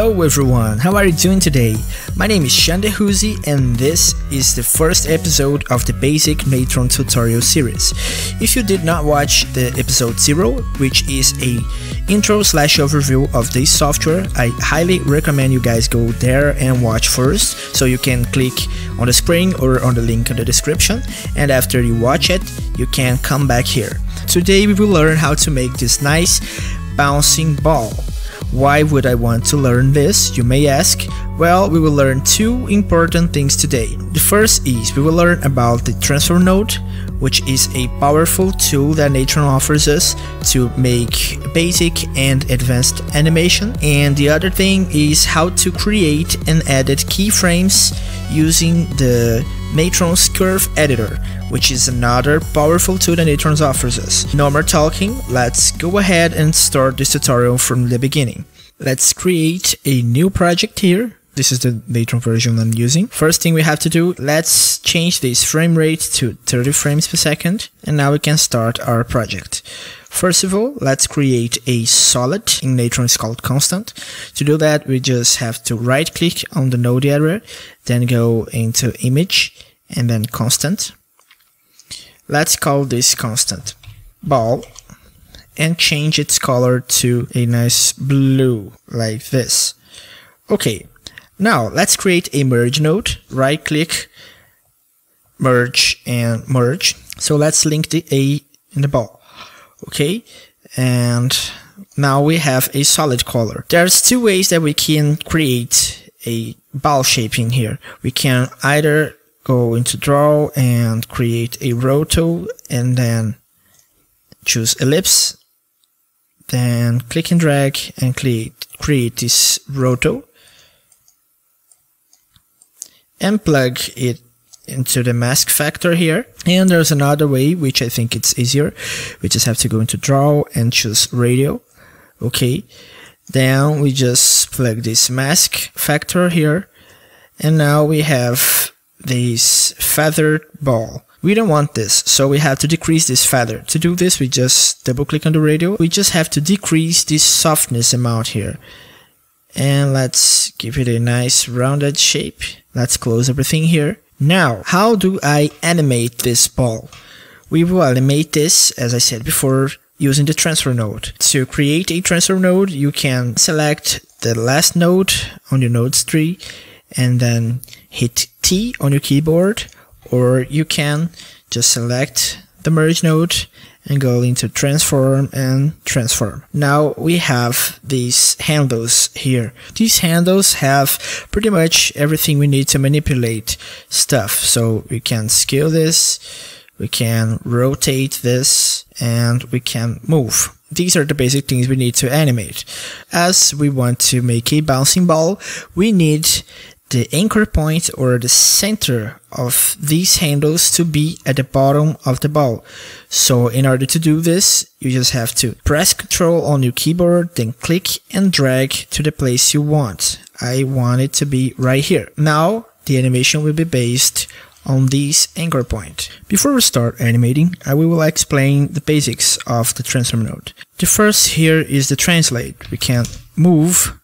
Hello everyone, how are you doing today? My name is Chander Ruzzi and this is the first episode of the basic Natron tutorial series. If you did not watch the episode 0, which is a intro slash overview of this software, I highly recommend you guys go there and watch first so you can click on the screen or on the link in the description and after you watch it, you can come back here. Today we will learn how to make this nice bouncing ball. Why would I want to learn this, you may ask? Well, we will learn two important things today. The first is we will learn about the transform node, which is a powerful tool that Natron offers us to make basic and advanced animation. And the other thing is how to create and edit keyframes using the Natron's Curve Editor, which is another powerful tool that Natron offers us. No more talking, let's go ahead and start this tutorial from the beginning. Let's create a new project here. This is the Natron version I'm using. First thing we have to do, let's change this frame rate to 30 frames per second, and now we can start our project. First of all, let's create a solid in Natron is called constant. To do that, we just have to right click on the node area, then go into image and then constant. Let's call this constant ball and change its color to a nice blue like this. Okay, now let's create a merge node. Right click, merge and merge. So let's link the A in the ball. Okay, and now we have a solid color. There's two ways that we can create a ball shaping here. We can either go into draw and create a roto and then choose ellipse then click and drag and create, create this roto and plug it into the mask factor here and there's another way which I think it's easier we just have to go into draw and choose radial okay then we just plug this mask factor here and now we have this feathered ball we don't want this, so we have to decrease this feather. To do this, we just double click on the radial. We just have to decrease this softness amount here. And let's give it a nice rounded shape. Let's close everything here. Now, how do I animate this ball? We will animate this, as I said before, using the transform node. To create a transform node, you can select the last node on your nodes tree and then hit T on your keyboard or you can just select the merge node and go into transform and transform. Now we have these handles here. These handles have pretty much everything we need to manipulate stuff. So we can scale this, we can rotate this, and we can move. These are the basic things we need to animate. As we want to make a bouncing ball, we need the anchor point or the center of these handles to be at the bottom of the ball. So in order to do this, you just have to press Ctrl on your keyboard, then click and drag to the place you want. I want it to be right here. Now the animation will be based on this anchor point. Before we start animating, I will explain the basics of the transform node. The first here is the translate. We can move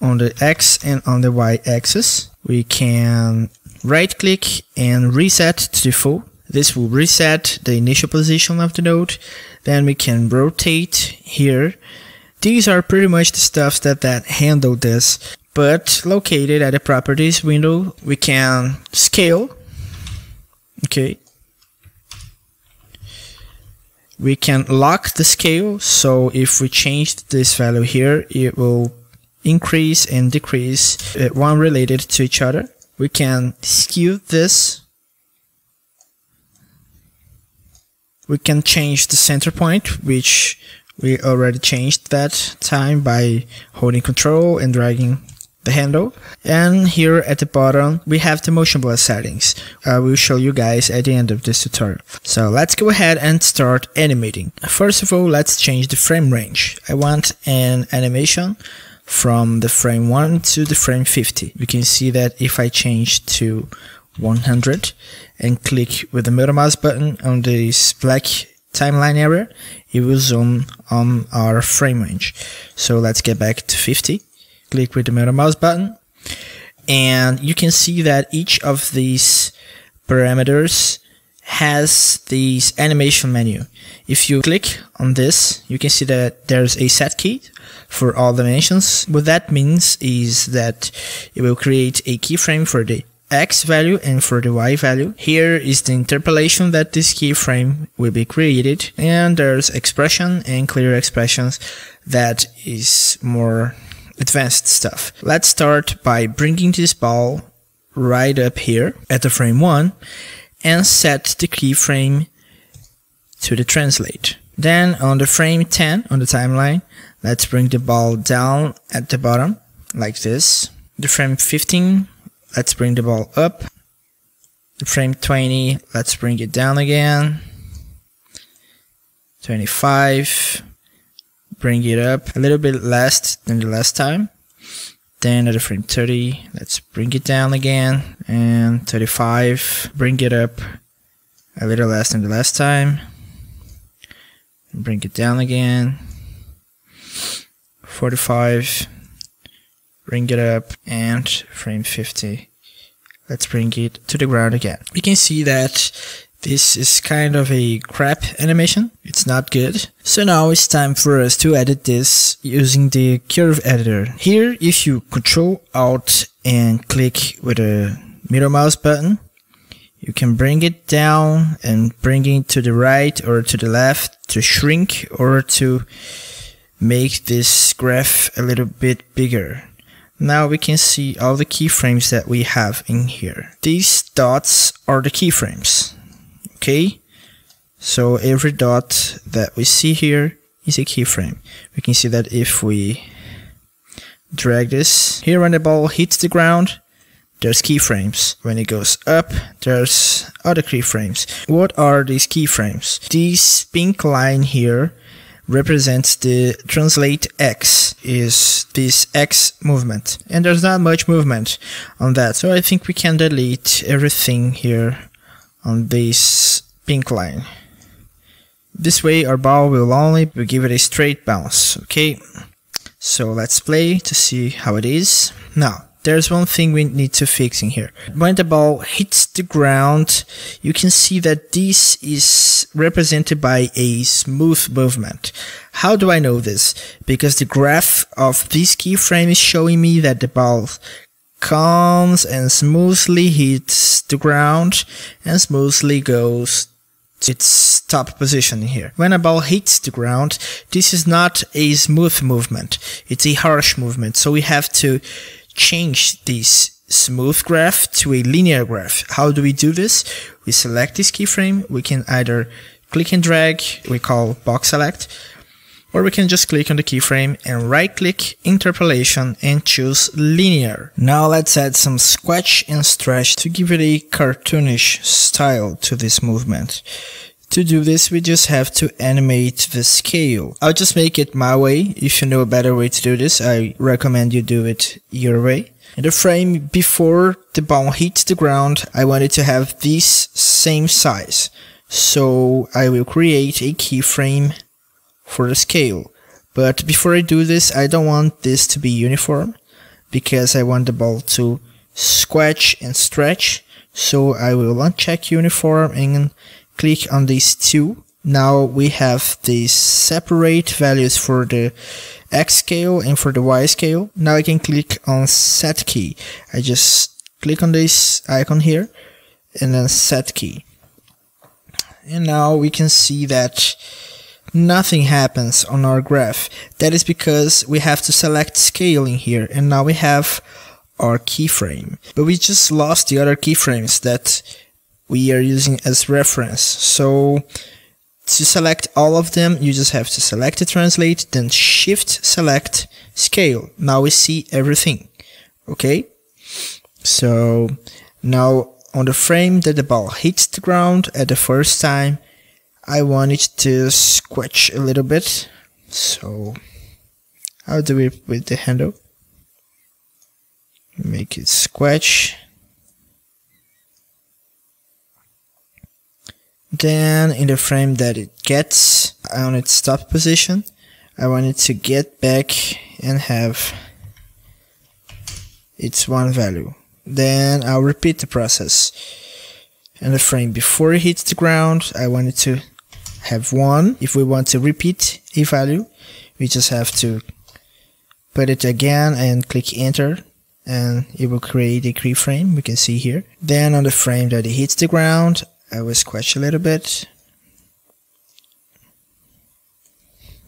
on the X and on the Y axis. We can right click and reset to default. This will reset the initial position of the node. Then we can rotate here. These are pretty much the stuff that, that handle this, but located at the properties window, we can scale. Okay. We can lock the scale. So if we change this value here, it will increase and decrease uh, one related to each other. We can skew this. We can change the center point, which we already changed that time by holding control and dragging the handle. And here at the bottom, we have the motion blur settings. I will show you guys at the end of this tutorial. So let's go ahead and start animating. First of all, let's change the frame range. I want an animation from the frame 1 to the frame 50. You can see that if I change to 100 and click with the middle mouse button on this black timeline area, it will zoom on our frame range. So let's get back to 50. click with the middle mouse button and you can see that each of these parameters has this animation menu. If you click on this, you can see that there's a set key for all dimensions. What that means is that it will create a keyframe for the x value and for the y value. Here is the interpolation that this keyframe will be created and there's expression and clear expressions that is more advanced stuff. Let's start by bringing this ball right up here at the frame 1 and set the keyframe to the translate. Then on the frame 10 on the timeline, let's bring the ball down at the bottom like this. The frame 15, let's bring the ball up. The frame 20, let's bring it down again. 25, bring it up a little bit less than the last time. Then at the frame 30, let's bring it down again. And 35, bring it up a little less than the last time. Bring it down again. 45, bring it up. And frame 50, let's bring it to the ground again. We can see that this is kind of a crap animation. It's not good. So now it's time for us to edit this using the curve editor. Here, if you control alt and click with a middle mouse button, you can bring it down and bring it to the right or to the left to shrink or to make this graph a little bit bigger. Now we can see all the keyframes that we have in here. These dots are the keyframes okay so every dot that we see here is a keyframe. We can see that if we drag this here when the ball hits the ground there's keyframes. When it goes up there's other keyframes. What are these keyframes? This pink line here represents the translate x is this x movement. And there's not much movement on that so I think we can delete everything here on this pink line. This way our ball will only give it a straight bounce, okay? So let's play to see how it is. Now, there's one thing we need to fix in here. When the ball hits the ground, you can see that this is represented by a smooth movement. How do I know this? Because the graph of this keyframe is showing me that the ball comes and smoothly hits the ground and smoothly goes to its top position here. When a ball hits the ground, this is not a smooth movement, it's a harsh movement. So we have to change this smooth graph to a linear graph. How do we do this? We select this keyframe, we can either click and drag, we call box select, or we can just click on the keyframe and right click interpolation and choose linear. Now let's add some squash and stretch to give it a cartoonish style to this movement. To do this, we just have to animate the scale. I'll just make it my way. If you know a better way to do this, I recommend you do it your way. In the frame before the ball hits the ground, I want it to have this same size. So I will create a keyframe for the scale. But before I do this, I don't want this to be uniform because I want the ball to squash and stretch. So I will uncheck uniform and click on these two. Now we have these separate values for the X scale and for the Y scale. Now I can click on set key. I just click on this icon here and then set key. And now we can see that nothing happens on our graph. That is because we have to select scaling here and now we have our keyframe. But we just lost the other keyframes that we are using as reference. So to select all of them, you just have to select the translate, then shift select scale. Now we see everything. Okay. So now on the frame that the ball hits the ground at the first time, I want it to squash a little bit. So I'll do it with the handle. Make it squash. Then in the frame that it gets on its top position, I want it to get back and have it's one value. Then I'll repeat the process. And the frame before it hits the ground, I want it to have one. If we want to repeat a value, we just have to put it again and click enter and it will create a keyframe we can see here. Then on the frame that it hits the ground, I will scratch a little bit.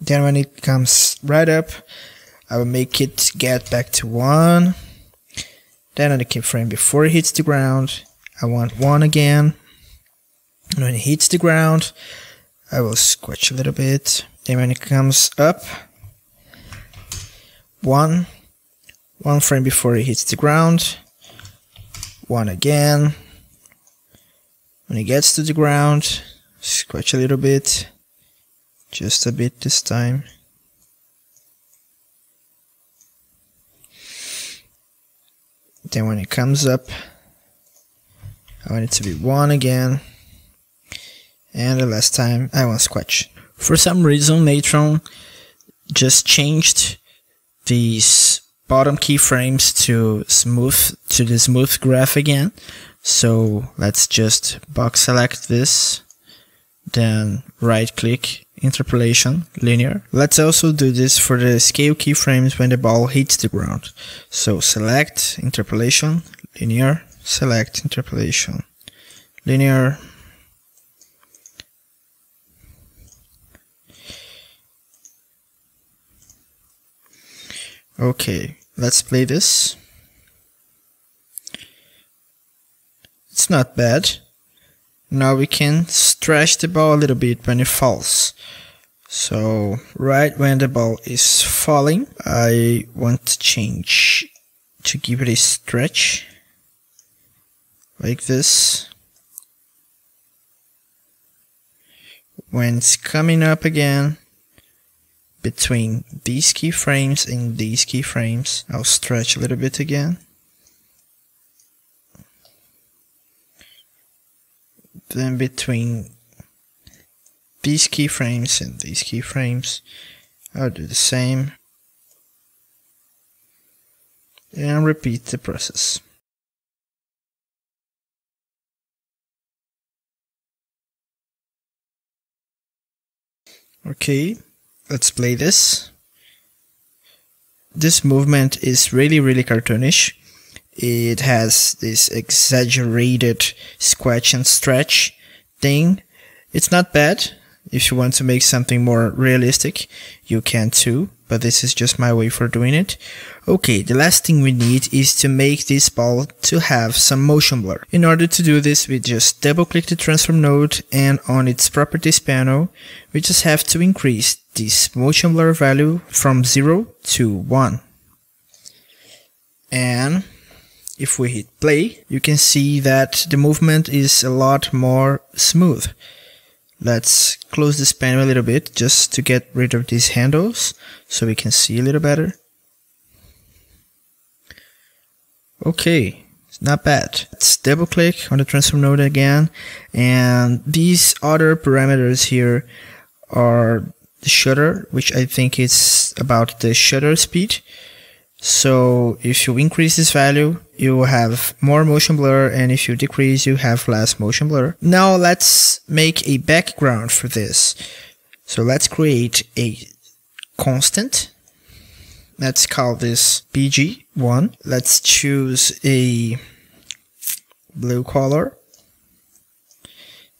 Then when it comes right up, I will make it get back to one. Then on the keyframe before it hits the ground, I want one again. And when it hits the ground, I will scratch a little bit. Then when it comes up, one, one frame before it hits the ground, one again. When it gets to the ground, scratch a little bit, just a bit this time. Then when it comes up, I want it to be one again. And the last time I want scratch. For some reason, Natron just changed these bottom keyframes to smooth to the smooth graph again. So let's just box select this, then right click interpolation linear. Let's also do this for the scale keyframes when the ball hits the ground. So select interpolation linear, select interpolation linear. Okay, let's play this. It's not bad. Now we can stretch the ball a little bit when it falls. So right when the ball is falling, I want to change to give it a stretch like this. When it's coming up again, between these keyframes and these keyframes. I'll stretch a little bit again. Then between these keyframes and these keyframes, I'll do the same. And repeat the process. Okay, let's play this. This movement is really, really cartoonish. It has this exaggerated scratch and stretch thing. It's not bad. If you want to make something more realistic, you can too, but this is just my way for doing it. Okay, the last thing we need is to make this ball to have some motion blur. In order to do this, we just double click the transform node and on its properties panel, we just have to increase this motion blur value from 0 to 1. And if we hit play, you can see that the movement is a lot more smooth. Let's close this panel a little bit just to get rid of these handles so we can see a little better. Okay, it's not bad. Let's double click on the transform node again and these other parameters here are the shutter, which I think is about the shutter speed. So if you increase this value, you have more motion blur and if you decrease, you have less motion blur. Now let's make a background for this. So let's create a constant. Let's call this BG1. Let's choose a blue color.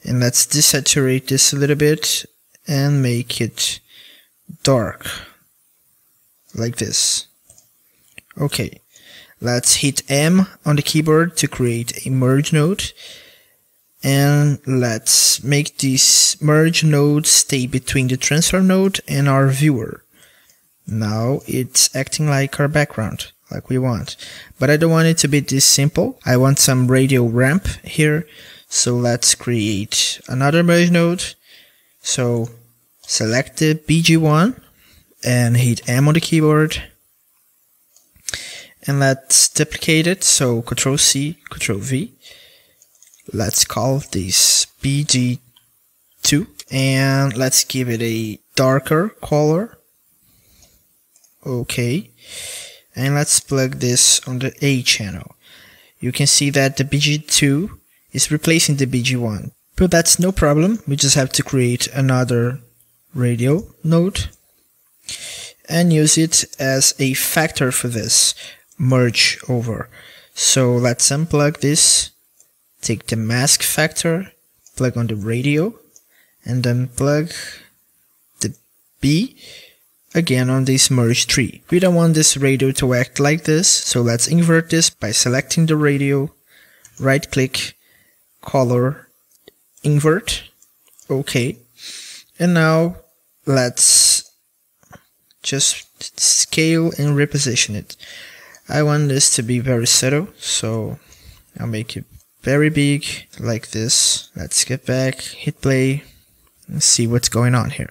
And let's desaturate this a little bit and make it dark like this. Okay, let's hit M on the keyboard to create a merge node and let's make this merge node stay between the transform node and our viewer. Now it's acting like our background, like we want. But I don't want it to be this simple. I want some radial ramp here. So let's create another merge node. So select the BG1 and hit M on the keyboard and let's duplicate it. So control C control V. Let's call this BG2 and let's give it a darker color. Okay. And let's plug this on the A channel. You can see that the BG2 is replacing the BG1, but that's no problem. We just have to create another radial node and use it as a factor for this merge over. So let's unplug this, take the mask factor, plug on the radial, and then plug the B again on this merge tree. We don't want this radial to act like this, so let's invert this by selecting the radial, right click, color, invert, OK. And now let's just scale and reposition it. I want this to be very subtle, so I'll make it very big like this. Let's get back, hit play, and see what's going on here.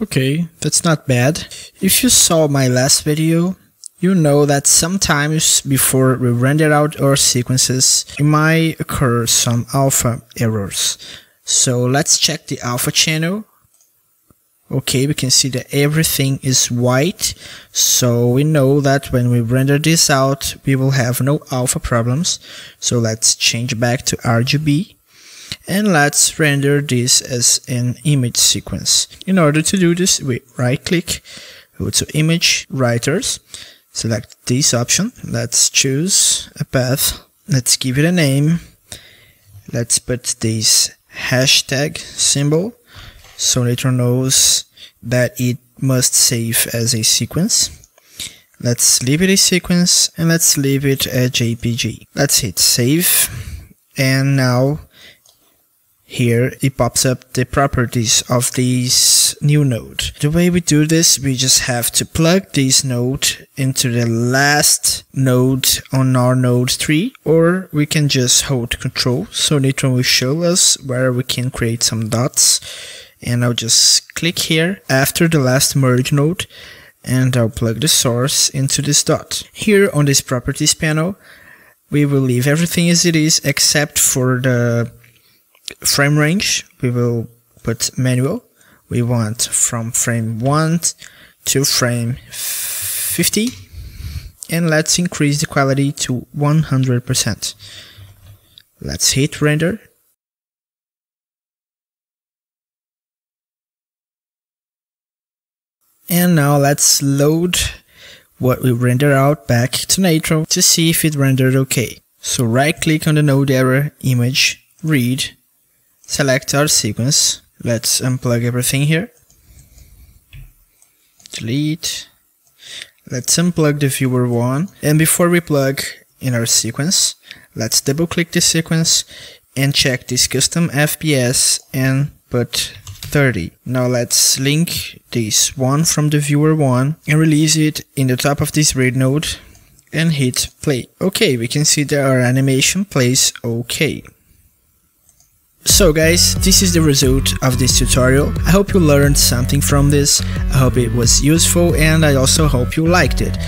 Okay, that's not bad. If you saw my last video, you know that sometimes before we render out our sequences, it might occur some alpha errors. So let's check the alpha channel. Okay, we can see that everything is white. So we know that when we render this out, we will have no alpha problems. So let's change back to RGB and let's render this as an image sequence. In order to do this, we right click, go to image writers, select this option. Let's choose a path. Let's give it a name. Let's put this hashtag symbol so Natron knows that it must save as a sequence. Let's leave it a sequence and let's leave it a JPG. Let's hit save and now here it pops up the properties of this new node. The way we do this, we just have to plug this node into the last node on our node tree, or we can just hold control. So Natron will show us where we can create some dots. And I'll just click here after the last merge node and I'll plug the source into this dot. Here on this properties panel, we will leave everything as it is except for the frame range, we will put manual. We want from frame 1 to frame 50. And let's increase the quality to 100%. Let's hit render. And now let's load what we rendered out back to Natron to see if it rendered okay. So right click on the node error image, read, select our sequence. Let's unplug everything here. Delete. Let's unplug the viewer one. And before we plug in our sequence, let's double click the sequence and check this custom FPS and put 30. Now let's link this one from the viewer one and release it in the top of this read node and hit play. Okay, we can see that our animation plays okay. So guys, this is the result of this tutorial. I hope you learned something from this, I hope it was useful and I also hope you liked it.